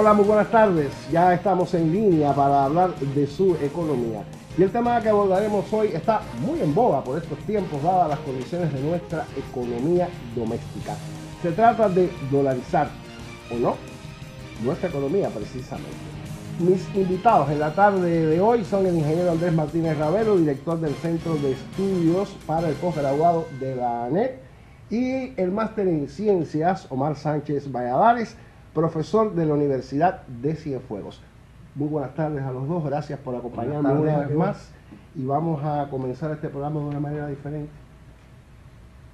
Hola, muy buenas tardes. Ya estamos en línea para hablar de su economía. Y el tema que abordaremos hoy está muy en boga por estos tiempos, dadas las condiciones de nuestra economía doméstica. Se trata de dolarizar, ¿o no? Nuestra economía, precisamente. Mis invitados en la tarde de hoy son el ingeniero Andrés Martínez Ravelo, director del Centro de Estudios para el Postgraduado de la ANET, y el máster en Ciencias, Omar Sánchez Valladares, profesor de la Universidad de Cienfuegos. Muy buenas tardes a los dos, gracias por acompañarme una vez más y vamos a comenzar este programa de una manera diferente.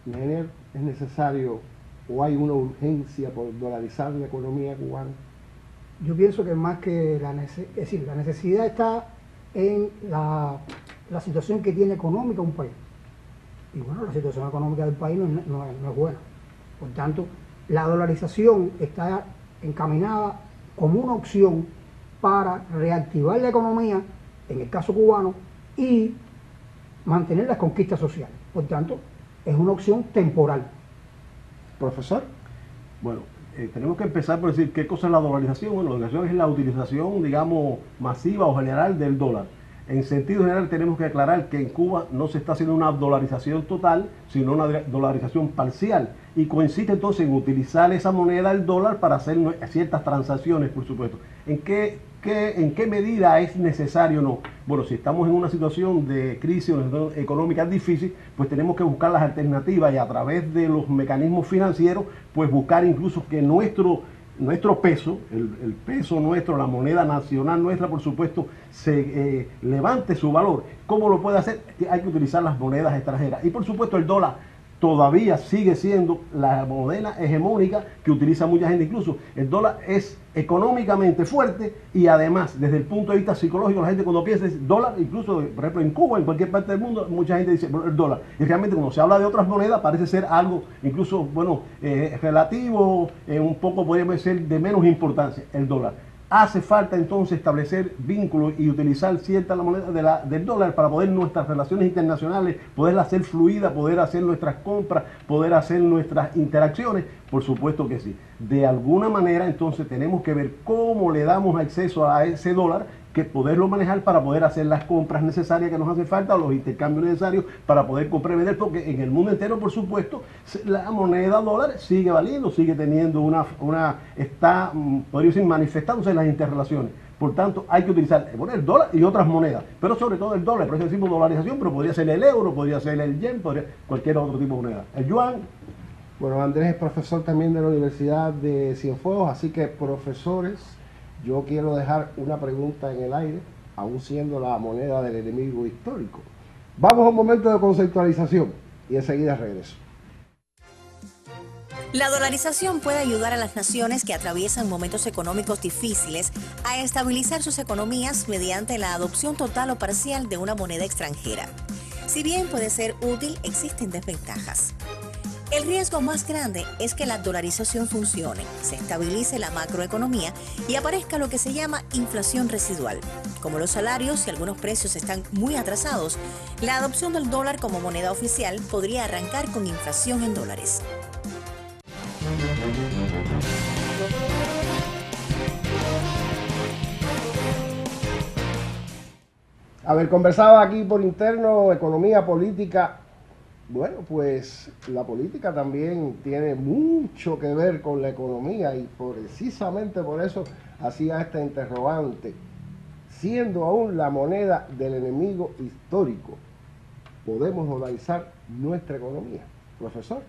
Ingeniero, ¿es necesario o hay una urgencia por dolarizar la economía cubana? Yo pienso que más que la necesidad, es decir, la necesidad está en la, situación que tiene económica un país. Y bueno, la situación económica del país no es buena. Por tanto, la dolarización está encaminada como una opción para reactivar la economía, en el caso cubano, y mantener las conquistas sociales. Por tanto, es una opción temporal. Profesor. Bueno, eh, tenemos que empezar por decir qué cosa es la dolarización. La dolarización es la utilización, digamos, masiva o general del dólar. En sentido general tenemos que aclarar que en Cuba no se está haciendo una dolarización total, sino una dolarización parcial. Y coincide entonces en utilizar esa moneda, el dólar, para hacer ciertas transacciones, por supuesto. ¿En qué, ¿En qué medida es necesario o no? Bueno, si estamos en una situación de crisis económica difícil, pues tenemos que buscar las alternativas y a través de los mecanismos financieros, pues buscar incluso que nuestro nuestro peso, el, peso nuestro, la moneda nacional nuestra, por supuesto, se eh, levante su valor. ¿Cómo lo puede hacer? Hay que utilizar las monedas extranjeras. Y por supuesto el dólar todavía sigue siendo la moneda hegemónica que utiliza mucha gente. Incluso el dólar es económicamente fuerte y además desde el punto de vista psicológico la gente cuando piensa en dólar, incluso por ejemplo en Cuba, en cualquier parte del mundo, mucha gente dice el dólar. Y realmente cuando se habla de otras monedas parece ser algo incluso, bueno, eh, relativo, eh, un poco podríamos decir de menos importancia el dólar. Hace falta entonces establecer vínculos y utilizar cierta la moneda del dólar para poder nuestras relaciones internacionales, poder hacer fluida, poder hacer nuestras compras, poder hacer nuestras interacciones. Por supuesto que sí. De alguna manera entonces tenemos que ver cómo le damos acceso a ese dólar que poderlo manejar para poder hacer las compras necesarias que nos hace falta o los intercambios necesarios para poder comprar y vender, porque en el mundo entero, por supuesto, la moneda dólar sigue valiendo, sigue teniendo una, una está, mm, podría decir, manifestándose en las interrelaciones. Por tanto, hay que utilizar el dólar y otras monedas, pero sobre todo el dólar, por eso decimos dolarización, pero podría ser el euro, podría ser el yen, podría cualquier otro tipo de moneda. El yuan. Bueno, Andrés es profesor también de la Universidad de Cienfuegos, así que profesores yo quiero dejar una pregunta en el aire, aún siendo la moneda del enemigo histórico. Vamos a un momento de conceptualización y enseguida regreso. La dolarización puede ayudar a las naciones que atraviesan momentos económicos difíciles a estabilizar sus economías mediante la adopción total o parcial de una moneda extranjera. Si bien puede ser útil, existen desventajas. El riesgo más grande es que la dolarización funcione, se estabilice la macroeconomía y aparezca lo que se llama inflación residual. Como los salarios y algunos precios están muy atrasados, la adopción del dólar como moneda oficial podría arrancar con inflación en dólares. A ver, conversaba aquí por interno, economía, política, bueno, pues la política también tiene mucho que ver con la economía y precisamente por eso hacía esta interrogante. Siendo aún la moneda del enemigo histórico, ¿podemos dolarizar nuestra economía? Profesor.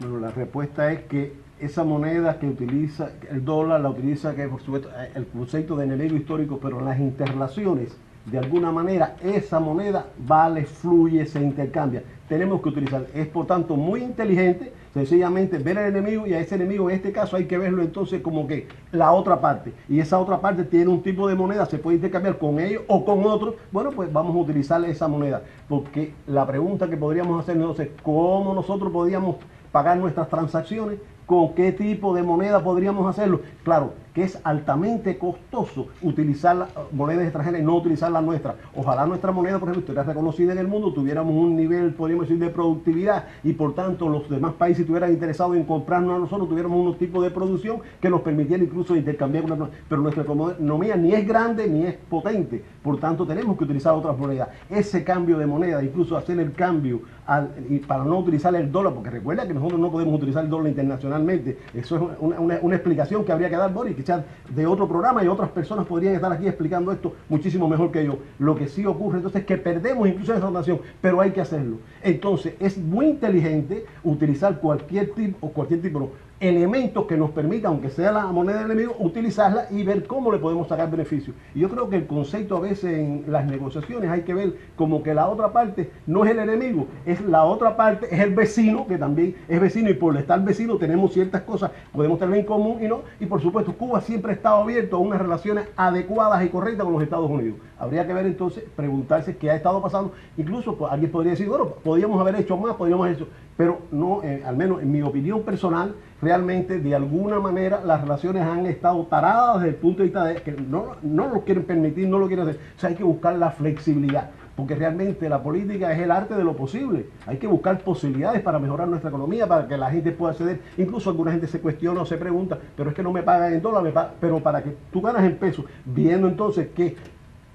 Bueno, la respuesta es que esa moneda que utiliza, el dólar la utiliza, que por supuesto, el concepto de enemigo histórico, pero las interrelaciones de alguna manera esa moneda vale, fluye, se intercambia. Tenemos que utilizar. Es por tanto muy inteligente, sencillamente ver al enemigo y a ese enemigo en este caso hay que verlo entonces como que la otra parte. Y esa otra parte tiene un tipo de moneda, se puede intercambiar con ellos o con otros. Bueno, pues vamos a utilizar esa moneda. Porque la pregunta que podríamos hacer entonces, ¿cómo nosotros podríamos pagar nuestras transacciones? ¿Con qué tipo de moneda podríamos hacerlo? Claro, que es altamente costoso utilizar la, monedas extranjeras y no utilizar la nuestra. Ojalá nuestra moneda, por ejemplo, estuviera reconocida en el mundo, tuviéramos un nivel, podríamos decir, de productividad y por tanto los demás países estuvieran interesados en comprarnos a nosotros, tuviéramos unos tipos de producción que nos permitiera incluso intercambiar con la Pero nuestra economía ni es grande ni es potente, por tanto tenemos que utilizar otras monedas. Ese cambio de moneda, incluso hacer el cambio al, y para no utilizar el dólar, porque recuerda que nosotros no podemos utilizar el dólar internacionalmente, eso es una, una, explicación que habría que dar, Boris, que de otro programa y otras personas podrían estar aquí explicando esto muchísimo mejor que yo. Lo que sí ocurre entonces es que perdemos incluso esa información, pero hay que hacerlo. Entonces es muy inteligente utilizar cualquier tipo o cualquier tipo elementos que nos permitan, aunque sea la moneda del enemigo, utilizarla y ver cómo le podemos sacar beneficio. Y yo creo que el concepto a veces en las negociaciones hay que ver como que la otra parte no es el enemigo, es la otra parte, es el vecino, que también es vecino y por estar vecino tenemos ciertas cosas, podemos tener en común y no. Y por supuesto, Cuba siempre ha estado abierto a unas relaciones adecuadas y correctas con los Estados Unidos. Habría que ver entonces, preguntarse qué ha estado pasando. Incluso pues, alguien podría decir, bueno, podríamos haber hecho más, podríamos haber hecho, pero no, eh, al menos en mi opinión personal, realmente de alguna manera las relaciones han estado taradas desde el punto de vista de que no, no lo quieren permitir, no lo quieren hacer. O sea, hay que buscar la flexibilidad, porque realmente la política es el arte de lo posible. Hay que buscar posibilidades para mejorar nuestra economía, para que la gente pueda acceder. Incluso alguna gente se cuestiona o se pregunta, pero es que no me pagan en dólares, pero para que tú ganas en pesos, viendo entonces que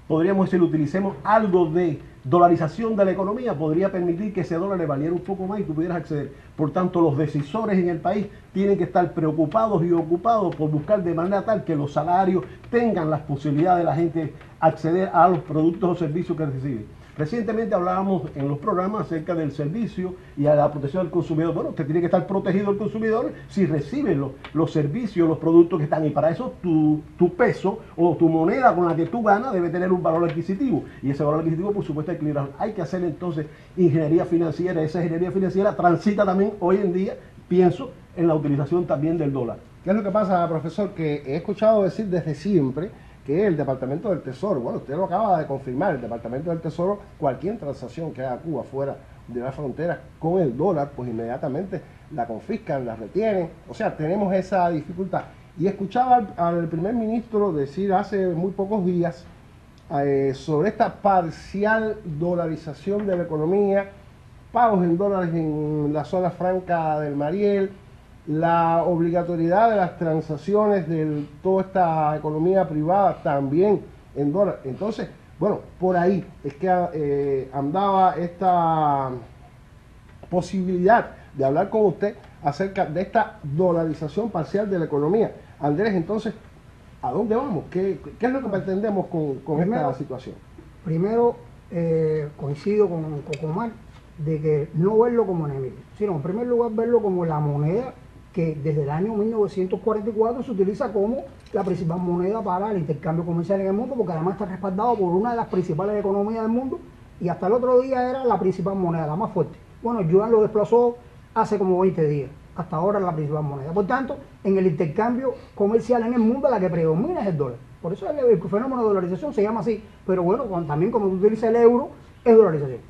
podríamos decir, utilicemos algo de dolarización de la economía, podría permitir que ese dólar le valiera un poco más y tú pudieras acceder. Por tanto, los decisores en el país tienen que estar preocupados y ocupados por buscar de manera tal que los salarios tengan las posibilidades de la gente acceder a los productos o servicios que reciben. Recientemente hablábamos en los programas acerca del servicio y a la protección del consumidor. Bueno, usted tiene que estar protegido el consumidor si recibe los, servicios, los productos que están. Y para eso tu, tu, peso o tu moneda con la que tú ganas debe tener un valor adquisitivo. Y ese valor adquisitivo, por supuesto, hay que Hay que hacer entonces ingeniería financiera. Esa ingeniería financiera transita también hoy en día, pienso, en la utilización también del dólar. ¿Qué es lo que pasa, profesor? Que he escuchado decir desde siempre que el Departamento del Tesoro, bueno, usted lo acaba de confirmar, el Departamento del Tesoro, cualquier transacción que haga Cuba fuera de la frontera con el dólar, pues inmediatamente la confiscan, la retienen. O sea, tenemos esa dificultad. Y escuchaba al, primer ministro decir hace muy pocos días eh, sobre esta parcial dolarización de la economía, pagos en dólares en la zona franca del Mariel, la obligatoriedad de las transacciones de toda esta economía privada también en dólares. Entonces, bueno, por ahí es que eh, andaba esta posibilidad de hablar con usted acerca de esta dolarización parcial de la economía. Andrés, entonces, ¿a dónde vamos? ¿Qué, es lo que pretendemos con, esta situación? Primero, eh, coincido con, con de que no verlo como enemigo, sino en primer lugar verlo como la moneda que desde el año 1944 se utiliza como la principal moneda para el intercambio comercial en el mundo, porque además está respaldado por una de las principales economías del mundo y hasta el otro día era la principal moneda, la más fuerte. Bueno, Yuan lo desplazó hace como 20 días, hasta ahora la principal moneda. Por tanto, en el intercambio comercial en el mundo la que predomina es el dólar. Por eso el, fenómeno de dolarización se llama así, pero bueno, también como se utiliza el euro, es dolarización.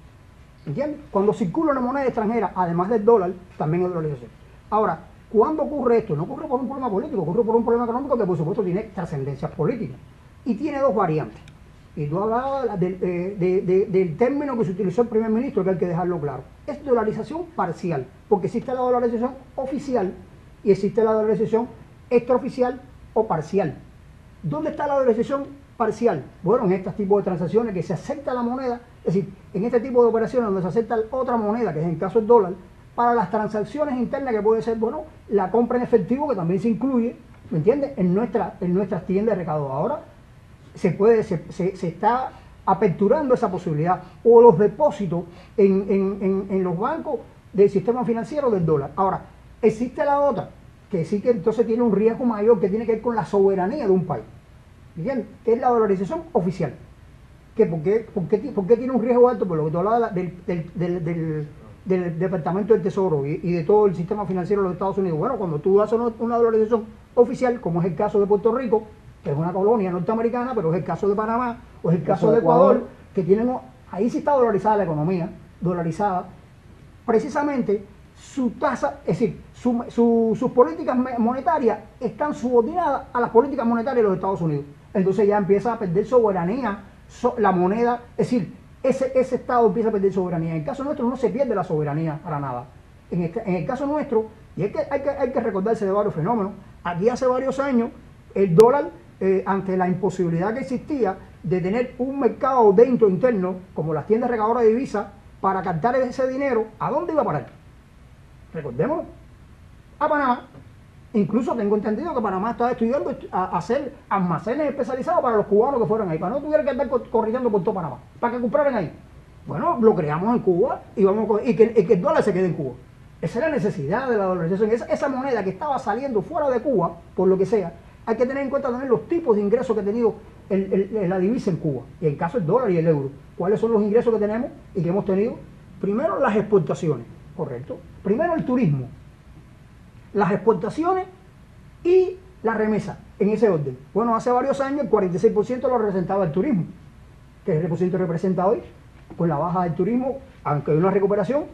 ¿Entiendes? Cuando circula una moneda extranjera, además del dólar, también es dolarización. Ahora, ¿Cuándo ocurre esto? No ocurre por un problema político, ocurre por un problema económico que por supuesto tiene trascendencias políticas. Y tiene dos variantes. Y tú hablabas eh, del término que se utilizó el primer ministro, que hay que dejarlo claro. Es dolarización parcial, porque existe la dolarización oficial y existe la dolarización extraoficial o parcial. ¿Dónde está la dolarización parcial? Bueno, en estos tipos de transacciones que se acepta la moneda, es decir, en este tipo de operaciones donde se acepta otra moneda, que es en el caso del dólar, para las transacciones internas que puede ser, bueno, la compra en efectivo que también se incluye, ¿me entiendes? En, nuestra, en nuestras tiendas de recado. Ahora se puede, se, se, está aperturando esa posibilidad o los depósitos en, en, en, los bancos del sistema financiero del dólar. Ahora, existe la otra, que sí que entonces tiene un riesgo mayor que tiene que ver con la soberanía de un país, ¿entiendes? Que es la dolarización oficial. por qué, por qué por tiene un riesgo alto, por lo que tú hablabas del- del Departamento del Tesoro y, de todo el sistema financiero de los Estados Unidos. Bueno, cuando tú haces una, dolarización oficial, como es el caso de Puerto Rico, que es una colonia norteamericana, pero es el caso de Panamá, o es el caso de Ecuador, que tienen, ahí sí está dolarizada la economía, dolarizada, precisamente su tasa, es decir, su- su- sus políticas monetarias están subordinadas a las políticas monetarias de los Estados Unidos. Entonces ya empieza a perder soberanía so- la moneda, es decir, ese, ese Estado empieza a perder soberanía. En el caso nuestro no se pierde la soberanía para nada. En, este- en el caso nuestro, y hay que, hay, que, hay que recordarse de varios fenómenos, aquí hace varios años el dólar, eh, ante la imposibilidad que existía de tener un mercado dentro interno, como las tiendas regadoras de divisas, para captar ese dinero, ¿a dónde iba a parar? Recordemos a Panamá. Incluso tengo entendido que Panamá está estudiando estu- a- hacer almacenes especializados para los cubanos que fueran ahí, para no tuvieran que andar co- corriendo por todo Panamá, para que compraran ahí. Bueno, lo creamos en Cuba y, vamos con- y, que, y que el dólar se quede en Cuba. Esa es la necesidad de la dolarización. Esa, moneda que estaba saliendo fuera de Cuba, por lo que sea, hay que tener en cuenta también los tipos de ingresos que ha tenido la divisa en Cuba. Y en caso el dólar y el euro. ¿Cuáles son los ingresos que tenemos y que hemos tenido? Primero las exportaciones, correcto. Primero el turismo, las exportaciones y la remesa, en ese orden. Bueno, hace varios años el 46% lo representaba el turismo. ¿Qué representa representa hoy? Pues la baja del turismo, aunque hay una recuperación,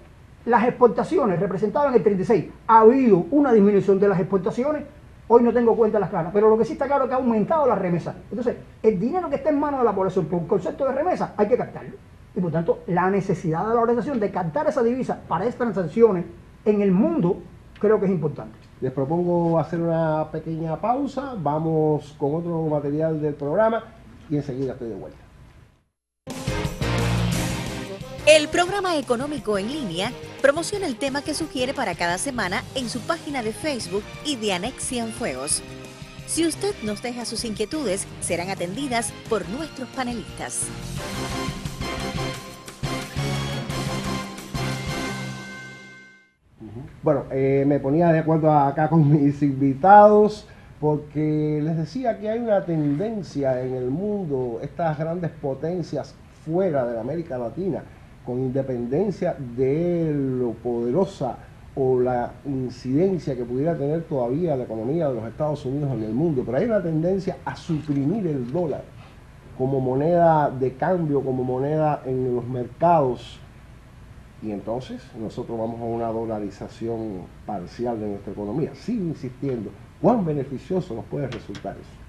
las exportaciones representaban el 36%. Ha habido una disminución de las exportaciones, hoy no tengo cuenta las claras, pero lo que sí está claro es que ha aumentado la remesa. Entonces, el dinero que está en manos de la población por concepto de remesa, hay que captarlo. Y por tanto, la necesidad de la organización de captar esa divisa para estas transacciones en el mundo, creo que es importante. Les propongo hacer una pequeña pausa, vamos con otro material del programa y enseguida estoy de vuelta. El programa económico en línea promociona el tema que sugiere para cada semana en su página de Facebook y de Anexian Fuegos. Si usted nos deja sus inquietudes, serán atendidas por nuestros panelistas. Bueno, eh, me ponía de acuerdo acá con mis invitados porque les decía que hay una tendencia en el mundo, estas grandes potencias fuera de la América Latina, con independencia de lo poderosa o la incidencia que pudiera tener todavía la economía de los Estados Unidos en el mundo, pero hay una tendencia a suprimir el dólar como moneda de cambio, como moneda en los mercados y entonces nosotros vamos a una dolarización parcial de nuestra economía. Sigo insistiendo, ¿cuán beneficioso nos puede resultar eso?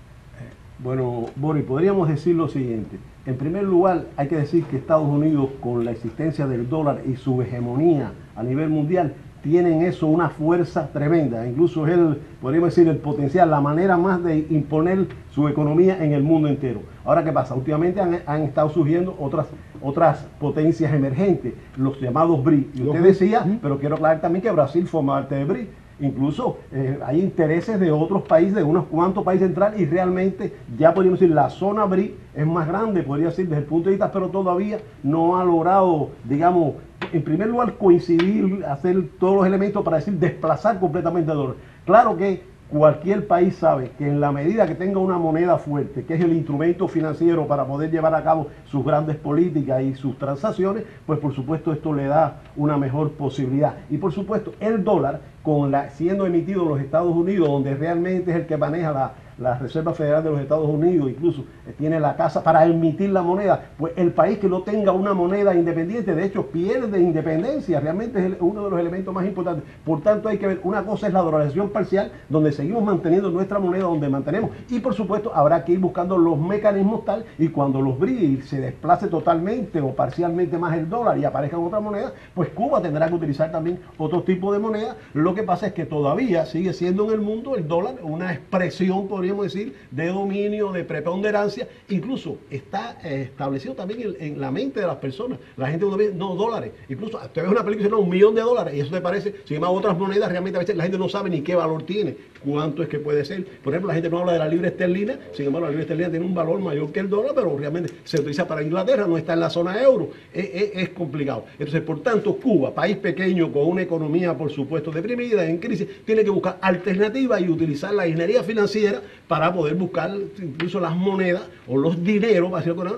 Bueno, Boris, podríamos decir lo siguiente. En primer lugar, hay que decir que Estados Unidos, con la existencia del dólar y su hegemonía a nivel mundial, tienen eso una fuerza tremenda. Incluso es el, podríamos decir, el potencial, la manera más de imponer su economía en el mundo entero. Ahora, ¿qué pasa? Últimamente han, han estado surgiendo otras, otras potencias emergentes, los llamados BRI. Y usted decía, pero quiero aclarar también que Brasil forma parte de BRI. Incluso eh, hay intereses de otros países, de unos cuantos países centrales, y realmente ya podríamos decir la zona BRI es más grande, podría decir desde el punto de vista, pero todavía no ha logrado, digamos, en primer lugar coincidir, hacer todos los elementos para decir desplazar completamente el dólar. Claro que cualquier país sabe que en la medida que tenga una moneda fuerte, que es el instrumento financiero para poder llevar a cabo sus grandes políticas y sus transacciones, pues por supuesto esto le da una mejor posibilidad. Y por supuesto el dólar, con la, siendo emitido en los Estados Unidos, donde realmente es el que maneja la, la Reserva Federal de los Estados Unidos, incluso eh, tiene la casa para emitir la moneda, pues el país que no tenga una moneda independiente, de hecho, pierde independencia, realmente es uno de los elementos más importantes. Por tanto, hay que ver, una cosa es la dolarización parcial, donde seguimos manteniendo nuestra moneda, donde mantenemos, y por supuesto, habrá que ir buscando los mecanismos tal, y cuando los BRI se desplace totalmente o parcialmente más el dólar y aparezcan otras monedas, pues Cuba tendrá que utilizar también otro tipo de moneda. Lo que pasa es que todavía sigue siendo en el mundo el dólar una expresión, decir, de dominio, de preponderancia, incluso está eh, establecido también en, la mente de las personas. La gente cuando ve, no, dólares, incluso usted ve una película y dice, no, un millón de dólares, y eso te parece, sin embargo, otras monedas realmente a veces la gente no sabe ni qué valor tiene, cuánto es que puede ser. Por ejemplo, la gente no habla de la libra esterlina, sin embargo, la libra esterlina tiene un valor mayor que el dólar, pero realmente se utiliza para Inglaterra, no está en la zona euro, es, es- complicado. Entonces, por tanto, Cuba, país pequeño con una economía, por supuesto, deprimida, en crisis, tiene que buscar alternativas y utilizar la ingeniería financiera para poder buscar incluso las monedas o los dineros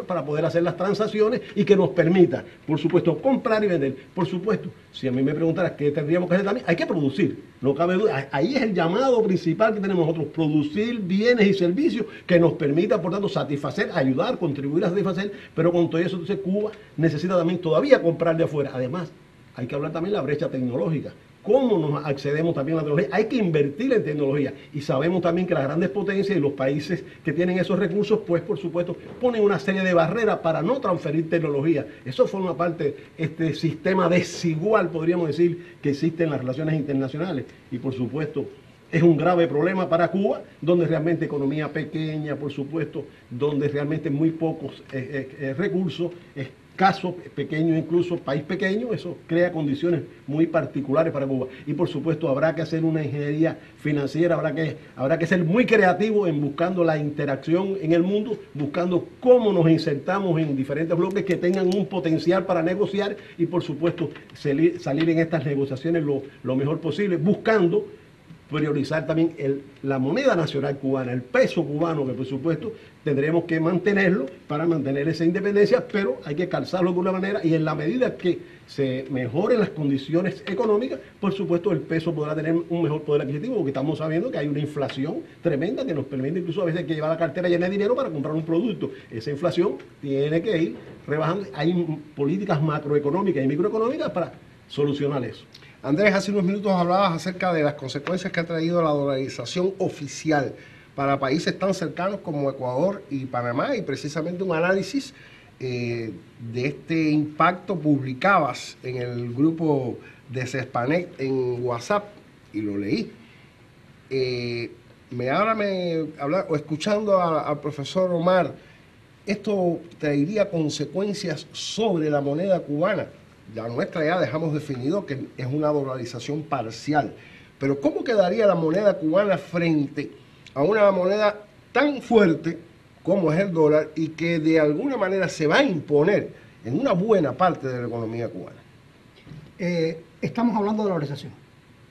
para poder hacer las transacciones y que nos permita, por supuesto, comprar y vender. Por supuesto, si a mí me preguntaras qué tendríamos que hacer también, hay que producir, no cabe duda. Ahí es el llamado principal que tenemos nosotros, producir bienes y servicios que nos permita, por tanto, satisfacer, ayudar, contribuir a satisfacer, pero con todo eso, entonces Cuba necesita también todavía comprar de afuera. Además, hay que hablar también de la brecha tecnológica cómo nos accedemos también a la tecnología. Hay que invertir en tecnología y sabemos también que las grandes potencias y los países que tienen esos recursos, pues por supuesto, ponen una serie de barreras para no transferir tecnología. Eso forma parte de este sistema desigual, podríamos decir, que existe en las relaciones internacionales y por supuesto es un grave problema para Cuba, donde realmente economía pequeña, por supuesto, donde realmente muy pocos eh, eh, eh, recursos, caso pequeño, incluso país pequeño, eso crea condiciones muy particulares para Cuba. Y por supuesto habrá que hacer una ingeniería financiera, habrá que, habrá que ser muy creativo en buscando la interacción en el mundo, buscando cómo nos insertamos en diferentes bloques que tengan un potencial para negociar y por supuesto salir, salir en estas negociaciones lo, lo mejor posible, buscando priorizar también la moneda nacional cubana, el peso cubano, que por supuesto tendremos que mantenerlo para mantener esa independencia, pero hay que calzarlo de una manera y en la medida que se mejoren las condiciones económicas, por supuesto el peso podrá tener un mejor poder adquisitivo, porque estamos sabiendo que hay una inflación tremenda que nos permite incluso a veces que llevar la cartera llena de dinero para comprar un producto. Esa inflación tiene que ir rebajando. Hay políticas macroeconómicas y microeconómicas para solucionar eso. Andrés, hace unos minutos hablabas acerca de las consecuencias que ha traído la dolarización oficial para países tan cercanos como Ecuador y Panamá y precisamente un análisis eh, de este impacto publicabas en el grupo de Cespanet en WhatsApp y lo leí. Eh, me ahora me habla, o escuchando al profesor Omar, esto traería consecuencias sobre la moneda cubana la nuestra ya dejamos definido que es una dolarización parcial. Pero ¿cómo quedaría la moneda cubana frente a una moneda tan fuerte como es el dólar y que de alguna manera se va a imponer en una buena parte de la economía cubana? Eh, estamos hablando de dolarización.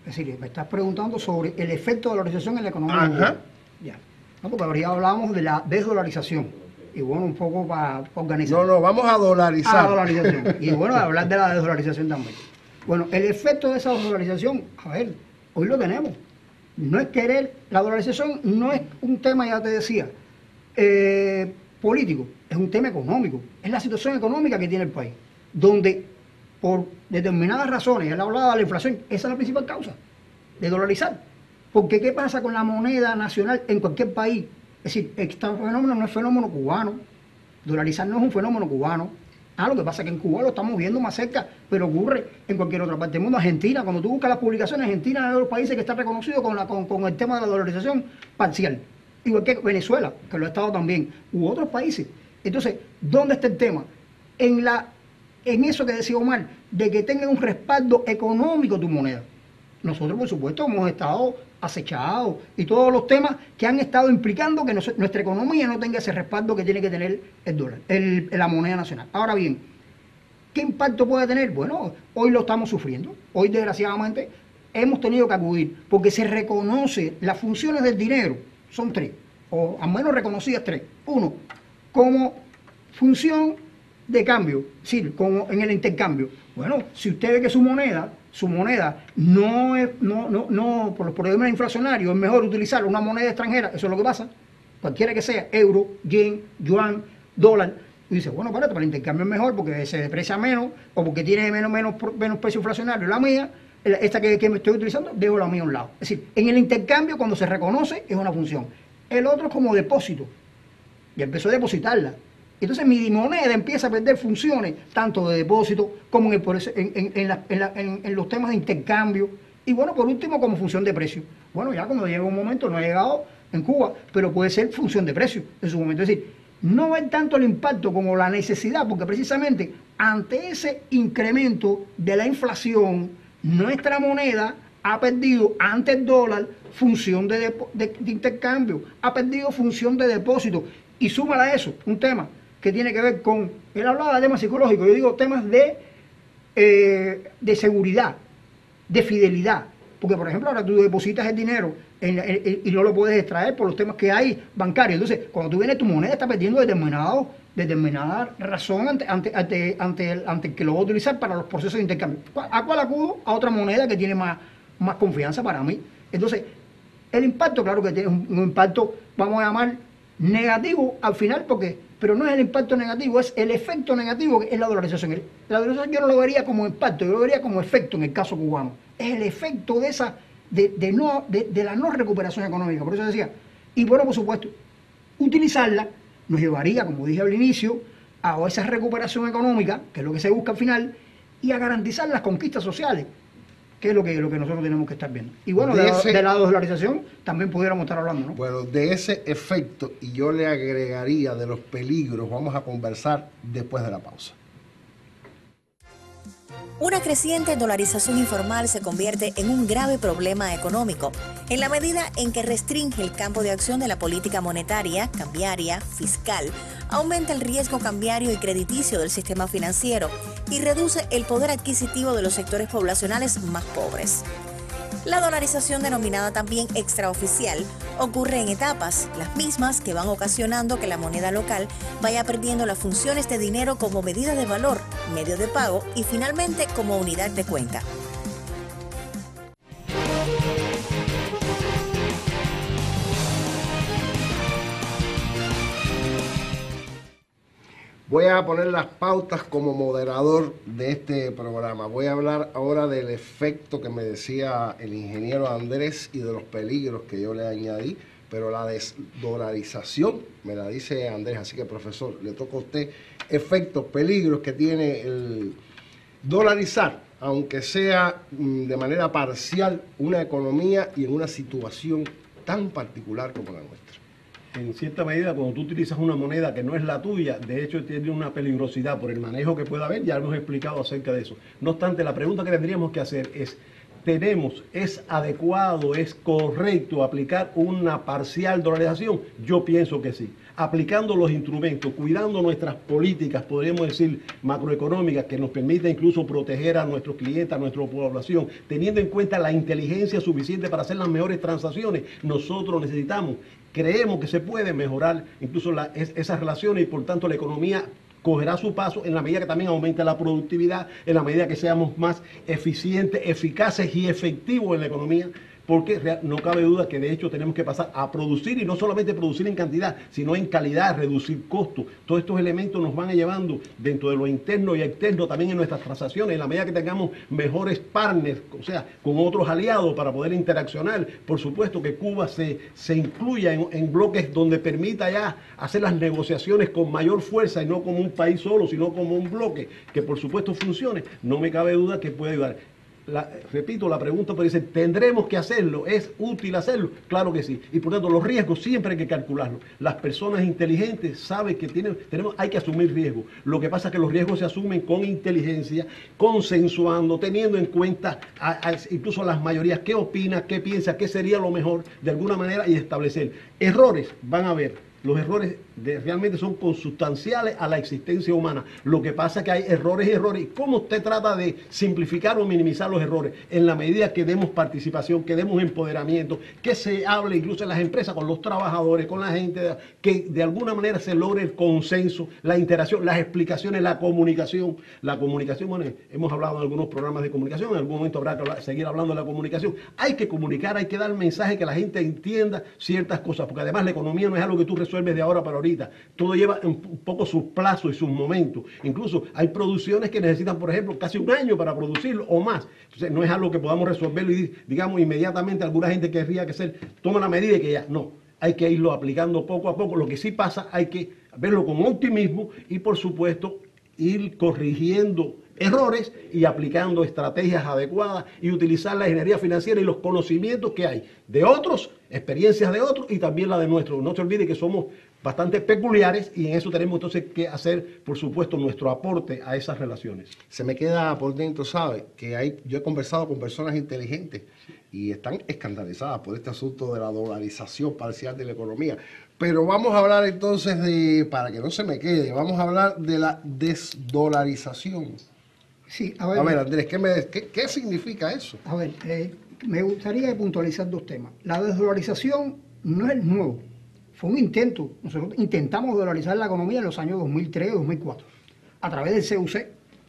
Es decir, me estás preguntando sobre el efecto de dolarización en la economía cubana. Ya. No, porque ya hablamos de la desdolarización y bueno, un poco para organizar. No, no, vamos a dolarizar. A dolarización. y bueno, hablar de la desdolarización también. Bueno, el efecto de esa dolarización, a ver, hoy lo tenemos. No es querer, la dolarización no es un tema, ya te decía, eh, político, es un tema económico. Es la situación económica que tiene el país, donde por determinadas razones, él hablaba de la inflación, esa es la principal causa de dolarizar. Porque ¿qué pasa con la moneda nacional en cualquier país? Es decir, este fenómeno no es fenómeno cubano. Dolarizar no es un fenómeno cubano. Ah, lo que pasa es que en Cuba lo estamos viendo más cerca, pero ocurre en cualquier otra parte del mundo. Argentina, cuando tú buscas las publicaciones, Argentina es de los países que está reconocido con, el tema de la dolarización parcial. Igual que Venezuela, que lo ha estado también, u otros países. Entonces, ¿dónde está el tema? En, la, en eso que decía Omar, de que tenga un respaldo económico tu moneda. Nosotros, por supuesto, hemos estado acechados y todos los temas que han estado implicando que nuestra economía no tenga ese respaldo que tiene que tener el dólar, la moneda nacional. Ahora bien, ¿qué impacto puede tener? Bueno, hoy lo estamos sufriendo. Hoy, desgraciadamente, hemos tenido que acudir porque se reconoce las funciones del dinero, son tres, o al menos reconocidas tres. Uno, como función de cambio, sí, como en el intercambio. Bueno, si usted ve que su moneda su moneda no es, no, no, no, por los problemas inflacionarios, es mejor utilizar una moneda extranjera, eso es lo que pasa, cualquiera que sea, euro, yen, yuan, dólar, y dice, bueno, para el intercambio es mejor porque se deprecia menos o porque tiene menos, menos, menos precio inflacionario la mía, esta que, que me estoy utilizando, dejo la mía a un lado. Es decir, en el intercambio cuando se reconoce es una función. El otro es como depósito. Y empezó a depositarla. Entonces mi moneda empieza a perder funciones, tanto de depósito como en, los temas de intercambio. Y bueno, por último, como función de precio. Bueno, ya cuando llega un momento, no ha llegado en Cuba, pero puede ser función de precio en su momento. Es decir, no es tanto el impacto como la necesidad, porque precisamente ante ese incremento de la inflación, nuestra moneda ha perdido ante el dólar función de, de intercambio, ha perdido función de depósito. Y súmala a eso, un tema que tiene que ver con, él hablaba de temas psicológicos, yo digo temas de, eh, de seguridad, de fidelidad. Porque, por ejemplo, ahora tú depositas el dinero y no lo puedes extraer por los temas que hay bancarios. Entonces, cuando tú vienes, tu moneda está perdiendo determinado, determinada razón ante, ante, ante, el, que lo va a utilizar para los procesos de intercambio. ¿A cuál acudo? A otra moneda que tiene más, más confianza para mí. Entonces, el impacto, claro que tiene un impacto, vamos a llamar, negativo al final, porque pero no es el impacto negativo, es el efecto negativo que es la dolarización. La dolarización yo no lo vería como impacto, yo lo vería como efecto en el caso cubano. Es el efecto de esa, de, no, de, la no recuperación económica. Por eso decía, y bueno, por supuesto, utilizarla nos llevaría, como dije al inicio, a esa recuperación económica, que es lo que se busca al final, y a garantizar las conquistas sociales que es lo que, lo que nosotros tenemos que estar viendo. Y bueno, de, la dolarización también pudiéramos estar hablando, ¿no? Bueno, de ese efecto, y yo le agregaría de los peligros, vamos a conversar después de la pausa. Una creciente dolarización informal se convierte en un grave problema económico, en la medida en que restringe el campo de acción de la política monetaria, cambiaria, fiscal, aumenta el riesgo cambiario y crediticio del sistema financiero y reduce el poder adquisitivo de los sectores poblacionales más pobres. La dolarización denominada también extraoficial ocurre en etapas, las mismas que van ocasionando que la moneda local vaya perdiendo las funciones de dinero como medida de valor, medio de pago y finalmente como unidad de cuenta. Voy a poner las pautas como moderador de este programa. Voy a hablar ahora del efecto que me decía el ingeniero Andrés y de los peligros que yo le añadí, pero la desdolarización me la dice Andrés, así que profesor, le toca a usted efectos, peligros que tiene el dolarizar, aunque sea mm, de manera parcial, una economía y en una situación tan particular como la nuestra en cierta medida, cuando tú utilizas una moneda que no es la tuya, de hecho tiene una peligrosidad por el manejo que pueda haber, ya hemos explicado acerca de eso. No obstante, la pregunta que tendríamos que hacer es, ¿tenemos, es adecuado, es correcto aplicar una parcial dolarización? Yo pienso que sí aplicando los instrumentos, cuidando nuestras políticas, podríamos decir, macroeconómicas, que nos permiten incluso proteger a nuestros clientes, a nuestra población, teniendo en cuenta la inteligencia suficiente para hacer las mejores transacciones, nosotros necesitamos creemos que se puede mejorar incluso esas relaciones y por tanto la economía cogerá su paso en la medida que también aumente la productividad, en la medida que seamos más eficientes, eficaces y efectivos en la economía porque no cabe duda que de hecho tenemos que pasar a producir y no solamente producir en cantidad, sino en calidad, reducir costos. Todos estos elementos nos van llevando dentro de lo interno y externo también en nuestras transacciones, en la medida que tengamos mejores partners, o sea, con otros aliados para poder interaccionar. Por supuesto que Cuba se, se incluya en, en bloques donde permita ya hacer las negociaciones con mayor fuerza y no como un país solo, sino como un bloque que por supuesto funcione. No me cabe duda que puede ayudar repito la pregunta, pero dice, ¿tendremos que hacerlo? ¿Es útil hacerlo? Claro que sí. Y por tanto, los riesgos siempre hay que calcularlos. Las personas inteligentes saben que tienen, tenemos, hay que asumir riesgos. Lo que pasa es que los riesgos se asumen con inteligencia, consensuando, teniendo en cuenta incluso las mayorías, qué opina, qué piensa, qué sería lo mejor de alguna manera y establecer. Errores van a haber los errores realmente son consustanciales a la existencia humana. Lo que pasa es que hay errores y errores. ¿Cómo usted trata de simplificar o minimizar los errores? En la medida que demos participación, que demos empoderamiento, que se hable incluso en las empresas con los trabajadores, con la gente, que de alguna manera se logre el consenso, la interacción, las explicaciones, la comunicación. La comunicación, bueno, hemos hablado en algunos programas de comunicación, en algún momento habrá que seguir hablando de la comunicación. Hay que comunicar, hay que dar mensaje que la gente entienda ciertas cosas, porque además la economía no es algo que tú resuelves de ahora para ahorita. Todo lleva un poco sus plazos y sus momentos. Incluso hay producciones que necesitan, por ejemplo, casi un año para producirlo o más. Entonces, no es algo que podamos resolverlo y, digamos, inmediatamente alguna gente querría que se toma la medida y que ya, no. Hay que irlo aplicando poco a poco. Lo que sí pasa, hay que verlo con optimismo y, por supuesto, ir corrigiendo errores y aplicando estrategias adecuadas y utilizar la ingeniería financiera y los conocimientos que hay de otros, experiencias de otros y también la de nuestros. No se olvide que somos bastante peculiares y en eso tenemos entonces que hacer, por supuesto, nuestro aporte a esas relaciones. Se me queda por dentro, ¿sabe? Que hay, yo he conversado con personas inteligentes y están escandalizadas por este asunto de la dolarización parcial de la economía. Pero vamos a hablar entonces de, para que no se me quede, vamos a hablar de la desdolarización. Sí, a ver, a ver Andrés, ¿qué, me, qué, significa eso? A ver, eh, me gustaría puntualizar dos temas. La desdolarización no es nuevo, fue un intento. Nosotros intentamos dolarizar la economía en los años 2003 2004 a través del CUC.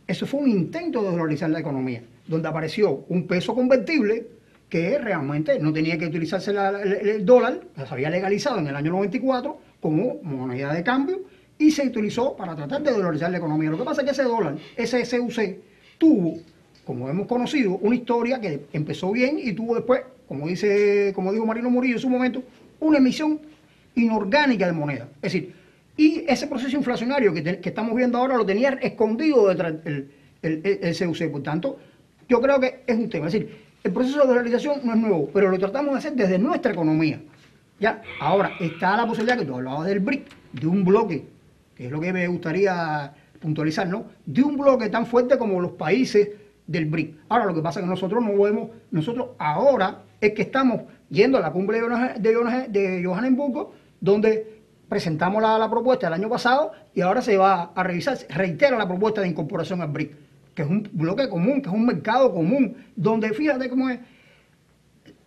Eso fue un intento de dolarizar la economía, donde apareció un peso convertible que realmente no tenía que utilizarse el, dólar, se había legalizado en el año 94 como moneda de cambio y se utilizó para tratar de dolarizar la economía. Lo que pasa es que ese dólar, ese SUC, tuvo, como hemos conocido, una historia que empezó bien y tuvo después, como dice, como dijo Marino Murillo en su momento, una emisión inorgánica de moneda. Es decir, y ese proceso inflacionario que, estamos viendo ahora lo tenía escondido detrás del el, CUC. Por tanto, yo creo que es un tema. Es decir, el proceso de dolarización no es nuevo, pero lo tratamos de hacer desde nuestra economía. ¿ya? Ahora, está la posibilidad que tú hablabas del BRIC, de un bloque, que es lo que me gustaría puntualizar, ¿no? De un bloque tan fuerte como los países del BRIC. Ahora, lo que pasa es que nosotros no vemos, nosotros ahora es que estamos yendo a la cumbre de, Johannesburgo, donde presentamos la, propuesta el año pasado y ahora se va a revisar, reitera la propuesta de incorporación al BRIC, que es un bloque común, que es un mercado común, donde fíjate cómo es,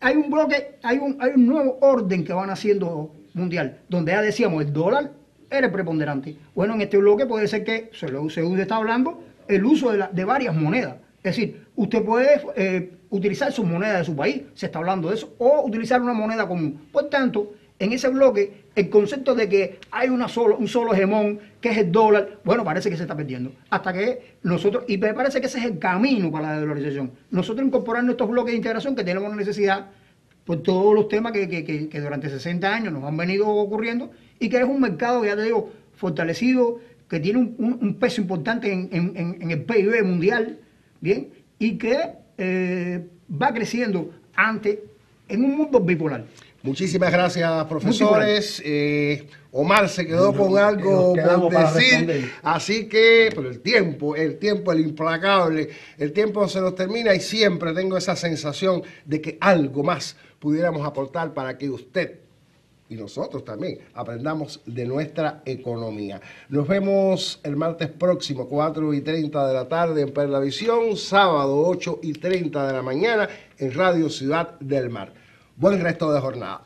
hay un bloque, hay un, hay un nuevo orden que van haciendo mundial, donde ya decíamos el dólar era preponderante. Bueno, en este bloque puede ser que, se lo usted está hablando, el uso de, varias monedas. Es decir, usted puede eh, utilizar su moneda de su país, se está hablando de eso, o utilizar una moneda común. Por tanto, en ese bloque, el concepto de que hay una solo, un solo hegemón, que es el dólar, bueno, parece que se está perdiendo. Hasta que nosotros, y me parece que ese es el camino para la dolarización. Nosotros incorporar nuestros bloques de integración que tenemos necesidad por todos los temas que, durante 60 años nos han venido ocurriendo y que es un mercado, ya te digo, fortalecido, que tiene un, peso importante en, el PIB mundial, ¿bien? Y que eh, va creciendo ante, en un mundo bipolar. Muchísimas gracias, profesores. Eh, Omar se quedó con algo por decir, así que, pero el tiempo, el tiempo, el implacable, el tiempo se nos termina y siempre tengo esa sensación de que algo más pudiéramos aportar para que usted y nosotros también aprendamos de nuestra economía. Nos vemos el martes próximo, 4 y 30 de la tarde en Perla Visión, sábado 8 y 30 de la mañana en Radio Ciudad del Mar. Buen resto de jornada.